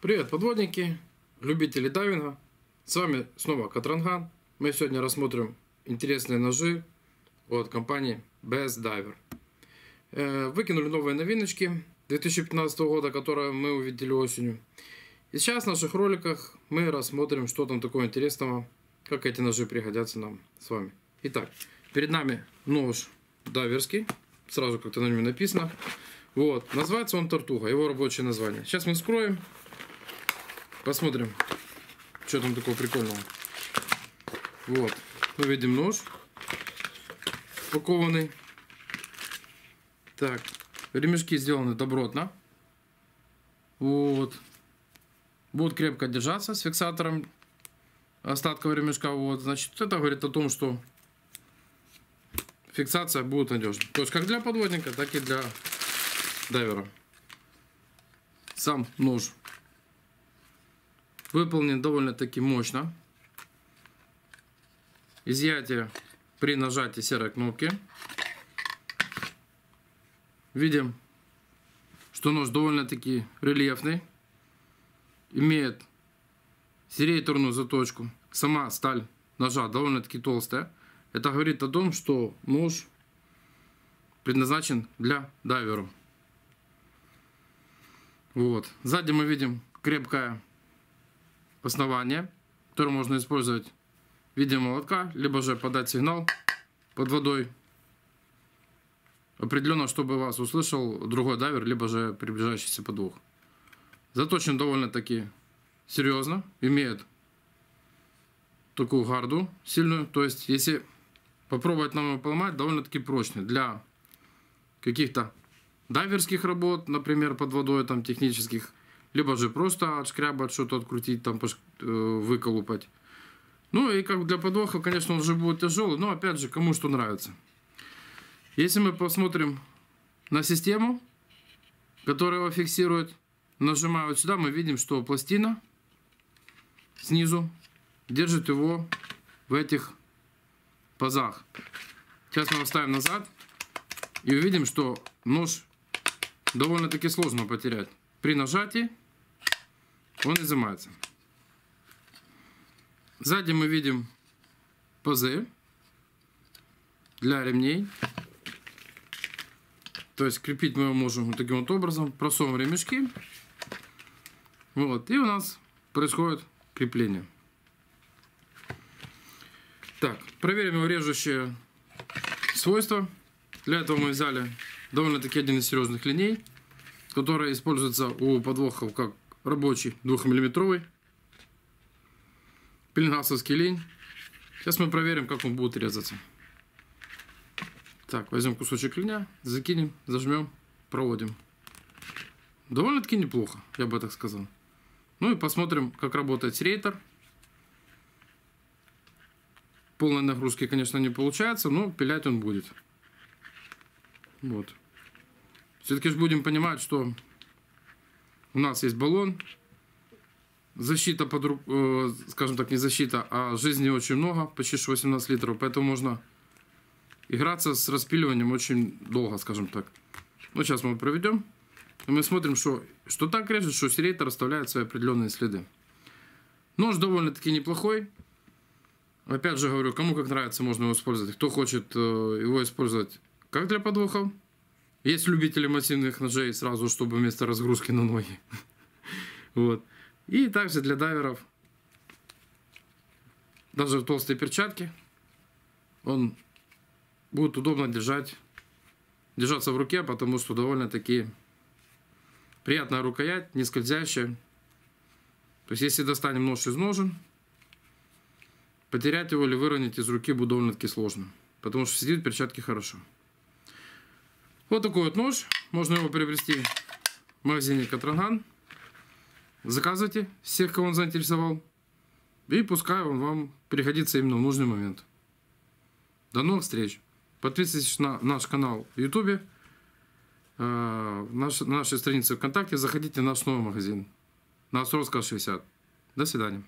Привет, подводники, любители дайвинга. С вами снова Катранган. Мы сегодня рассмотрим интересные ножи от компании Best Diver. Э, Выкинули новые новиночки 2015 года, которые мы увидели осенью. И сейчас в наших роликах мы рассмотрим, что там такого интересного, как эти ножи пригодятся нам с вами. Итак, перед нами нож дайверский, сразу как-то на нем написано. Вот, называется он Тартуга, его рабочее название. Сейчас мы вскроем, посмотрим, что там такого прикольного. Вот, мы видим нож упакованный. Так, ремешки сделаны добротно. Вот. Будут крепко держаться с фиксатором остаткового ремешка. Вот, значит, это говорит о том, что фиксация будет надежна. То есть, как для подводника, так и для дайвера. Сам нож выполнен довольно-таки мощно. Изъятие при нажатии серой кнопки. Видим, что нож довольно-таки рельефный. Имеет серейторную заточку. Сама сталь ножа довольно-таки толстая. Это говорит о том, что нож предназначен для дайвера. Вот. Сзади мы видим крепкое основание, которое можно использовать в виде молотка, либо же подать сигнал под водой. Определенно, чтобы вас услышал другой дайвер, либо же приближающийся подвох. Заточен довольно-таки серьезно, имеет такую гарду сильную. То есть, если попробовать нам его поломать, довольно-таки прочный. Для каких-то дайверских работ, например, под водой, там, технических, либо же просто отшкрябать, что-то открутить, там, э, выколупать. Ну и как для подвоха, конечно, он уже будет тяжелый, но опять же, кому что нравится. Если мы посмотрим на систему, которая его фиксирует, нажимая вот сюда, мы видим, что пластина снизу держит его в этих пазах. Сейчас мы его ставим назад и увидим, что нож довольно-таки сложно потерять. При нажатии он изымается. Сзади мы видим пазы для ремней. То есть крепить мы его можем вот таким вот образом. Просовываем ремешки. Вот. И у нас происходит крепление. Так, проверим его режущие свойства. Для этого мы взяли довольно-таки один из серьезных линей, который используется у подвохов как рабочий 2-миллиметровый пеленгасовский линь. Сейчас мы проверим, как он будет резаться. Так, возьмем кусочек линя, закинем, зажмем, проводим. Довольно-таки неплохо, я бы так сказал. Ну и посмотрим, как работает рейтер. Полной нагрузки, конечно, не получается, но пилять он будет. Вот. Все-таки же будем понимать, что у нас есть баллон. Защита, под, э, скажем так, не защита, а жизни очень много, почти 18 литров. Поэтому можно играться с распиливанием очень долго, скажем так. Ну, сейчас мы проведем. И мы смотрим, что, что так режет, что серейтер оставляет свои определенные следы. Нож довольно-таки неплохой. Опять же говорю, кому как нравится, можно его использовать. Кто хочет э, его использовать как для подвохов. Есть любители массивных ножей сразу, чтобы вместо разгрузки на ноги. Вот. И также для дайверов, даже в толстой перчатке, он будет удобно держать, держаться в руке, потому что довольно-таки приятная рукоять, не скользящая. То есть, если достанем нож из ножен, потерять его или выронить из руки будет довольно-таки сложно. Потому что сидит в перчатке хорошо. Вот такой вот нож. Можно его приобрести в магазине Катранган. Заказывайте всех, кого он заинтересовал. И пускай он вам пригодится именно в нужный момент. До новых встреч. Подписывайтесь на наш канал в YouTube. Э, на нашей странице ВКонтакте. Заходите в наш новый магазин. На Островского 60. До свидания.